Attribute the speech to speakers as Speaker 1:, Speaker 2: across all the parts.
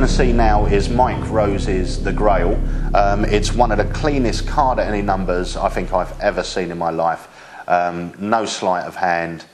Speaker 1: going to see now is Mike Rose's The Grail. Um, it's one of the cleanest card at any numbers I think I've ever seen in my life. Um, no sleight of hand,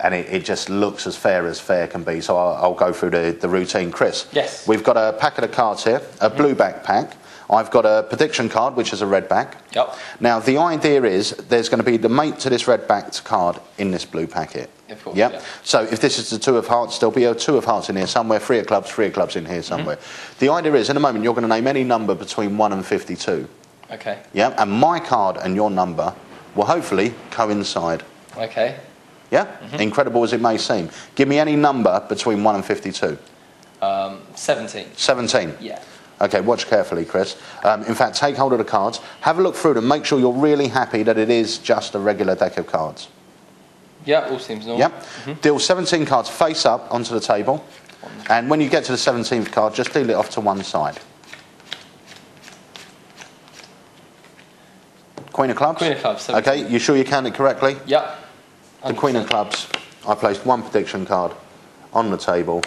Speaker 1: and it, it, just looks as fair as fair can be. So I'll, I'll go through the, the routine. Chris,
Speaker 2: yes,
Speaker 1: we've got a pack of the cards here, a mm-hmm. blue back pack. I've got a prediction card, which is a red back.
Speaker 2: Yep.
Speaker 1: Now, the idea is there's going to be the mate to this red backed card in this blue packet.
Speaker 2: Of course,
Speaker 1: yep.
Speaker 2: yeah.
Speaker 1: So if this is the two of hearts, there'll be a two of hearts in here somewhere, three of clubs, three of clubs in here somewhere. Mm-hmm. The idea is, in a moment, you're going to name any number between 1 and 52.
Speaker 2: Okay.
Speaker 1: Yeah, and my card and your number will hopefully coincide.
Speaker 2: Okay.
Speaker 1: Yeah? Mm-hmm. Incredible as it may seem. Give me any number between 1 and 52.
Speaker 2: Um, 17.
Speaker 1: 17?
Speaker 2: Yeah.
Speaker 1: Okay, watch carefully, Chris. Um, in fact, take hold of the cards, have a look through them, make sure you're really happy that it is just a regular deck of cards.
Speaker 2: Yeah, all seems normal.
Speaker 1: Yep. Mm-hmm. Deal 17 cards face up onto the table, and when you get to the 17th card, just deal it off to one side. Queen of clubs?
Speaker 2: Queen of clubs. 17.
Speaker 1: Okay, you sure you counted correctly?
Speaker 2: Yep.
Speaker 1: 100%. The Queen of clubs. I placed one prediction card on the table,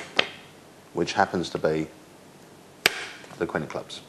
Speaker 1: which happens to be the clinic clubs.